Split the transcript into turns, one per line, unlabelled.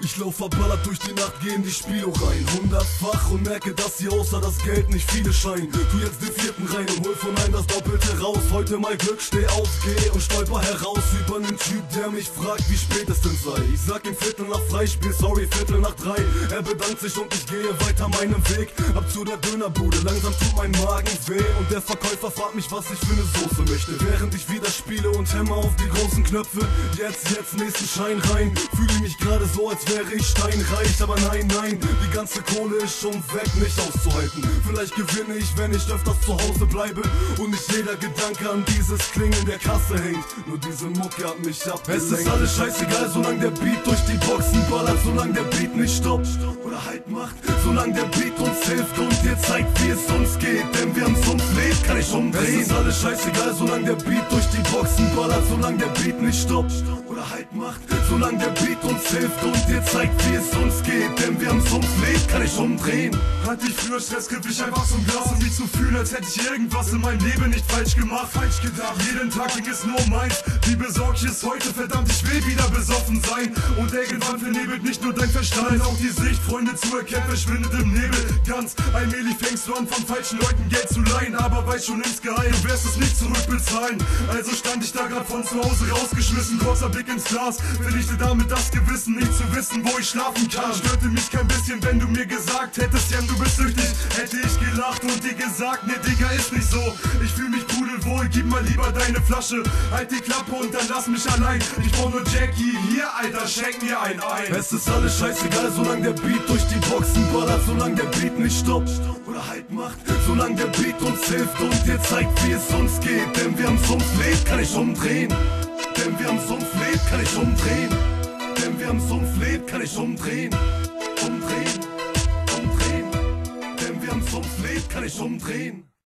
Ich lauf verballert durch die Nacht, geh in die Spielo rein. Hundertfach und merke, dass hier außer das Geld nicht viele scheinen. Tu jetzt den vierten rein und hol von einem das Doppelte raus. Heute mal Glück, steh auf, geh und stolper heraus. Über einen Typ, der mich fragt, wie spät es denn sei. Ich sag ihm Viertel nach Freispiel, sorry, Viertel nach drei Er bedankt sich und ich gehe weiter meinen Weg. Ab zu der Dönerbude, langsam tut mein Magen weh. Und der Verkäufer fragt mich, was ich für eine Soße möchte. Während ich wieder spiele und hämmer auf die großen Knöpfe. Jetzt, jetzt, nächsten Schein rein. Fühle mich gerade so, als wäre ich steinreich, aber nein, nein, die ganze Kohle ist schon weg, nicht auszuhalten. Vielleicht gewinne ich, wenn ich öfters zu Hause bleibe. Und nicht jeder Gedanke an dieses Klingeln der Kasse hängt. Nur diese Mucke hat mich abgelenkt. Es ist alles scheißegal, solange der Beat durch die Boxen ballert, solange der Beat nicht stoppt oder halt macht, solange der Beat uns hilft und dir zeigt, wie es uns geht, denn wir haben's uns lebt, kann ich umdrehen. Es ist alles scheißegal, solange der Beat durch die Boxen ballert, solange der Beat nicht stoppt oder halt macht, solange der Beat uns hilft und dir zeigt, wie es uns geht, denn wir haben's uns lebt, kann ich umdrehen.
Hatte ich früher Stress, griff ich einfach zum Glas, um mich zu fühlen, als hätte ich irgendwas in meinem Leben nicht falsch gemacht, falsch gedacht. Jeden Tag ging es nur um meins, wie besorgt ich es heute, verdammt, ich will wieder besoffen sein. Und irgendwann vernebelt nicht nur dein Verstand, auch die Sicht, Freunde zu erkennen, verschwindet im Nebel. Ganz allmählich fängst du an, von falschen Leuten Geld zu leihen, aber weiß schon insgeheim, du wirst es nicht zurückbezahlen. Also stand ich da grad von zu Hause rausgeschmissen, kurzer Blick ins Glas, vernichte damit das Gewissen, nicht zu wissen, wo ich schlafen kann. Störte mich kein bisschen, wenn du mir gesagt hättest, Jan, du bist süchtig. Hätte ich gelacht und dir gesagt, ne Digga, ist nicht so. Ich fühl mich pudelwohl, gib mal lieber deine Flasche. Halt die Klappe und dann lass mich allein. Ich brauch nur Jackie, hier, Alter, schenk mir ein ein.
Es ist alles scheißegal, solange der Beat durch die Boxen ballert, solange der Beat nicht stoppt oder halt macht, solange der Beat uns hilft und dir zeigt, wie es uns geht, denn wir haben's uns lebt, kann ich umdrehen. Denn wir haben's uns lebt, kann ich umdrehen. Denn wir haben's uns lebt, kann ich umdrehen. Umdrehen, kann ich umdrehen.